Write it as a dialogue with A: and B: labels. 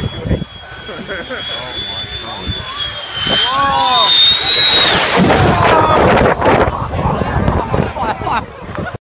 A: oh my. god.